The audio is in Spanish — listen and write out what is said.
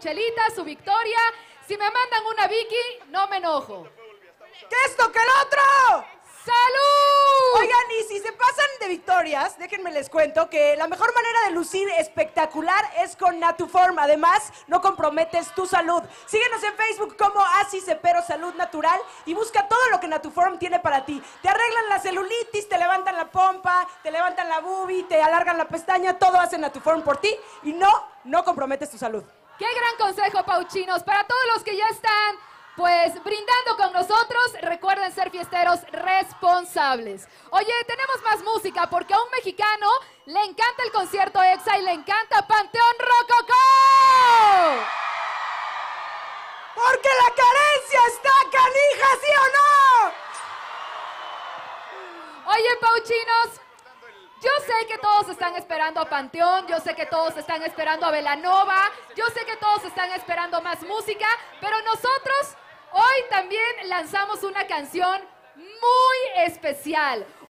chelita, su victoria. Si me mandan una Vicky, no me enojo. ¿Qué esto que el otro? ¡Salud! Oigan, y si se pasan de victorias, déjenme les cuento que la mejor manera de lucir espectacular es con Natuform. Además, no comprometes tu salud. Síguenos en Facebook como Así Cepero Salud Natural y busca todo lo que Natuform tiene para ti. Te arreglan la celulitis, te levantan la pompa, te levantan la boobie, te alargan la pestaña, todo hace Natuform por ti y no, no comprometes tu salud. Qué gran consejo, Pauchinos. Para todos los que ya están, pues, brindando con nosotros, recuerden ser fiesteros responsables. Oye, tenemos más música porque a un mexicano le encanta el concierto EXA y le encanta Panteón Rococó. Porque la carencia está canija, ¿sí o no? Oye, Pauchinos, sé que todos están esperando a Panteón, yo sé que todos están esperando a Velanova, yo sé que todos están esperando más música, pero nosotros hoy también lanzamos una canción muy especial.